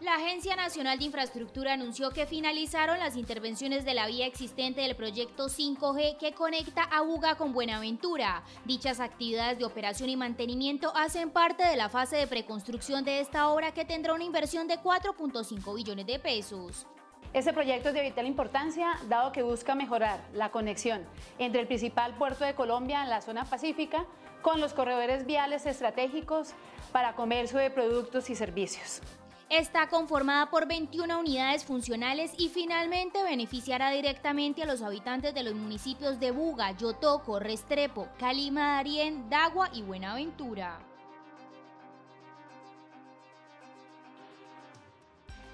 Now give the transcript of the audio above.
La Agencia Nacional de Infraestructura anunció que finalizaron las intervenciones de la vía existente del proyecto 5G que conecta a Buga con Buenaventura. Dichas actividades de operación y mantenimiento hacen parte de la fase de preconstrucción de esta obra que tendrá una inversión de 4.5 billones de pesos. Este proyecto es de vital importancia dado que busca mejorar la conexión entre el principal puerto de Colombia en la zona pacífica con los corredores viales estratégicos para comercio de productos y servicios. Está conformada por 21 unidades funcionales y finalmente beneficiará directamente a los habitantes de los municipios de Buga, Yotoco, Restrepo, Calima, Darién, Dagua y Buenaventura.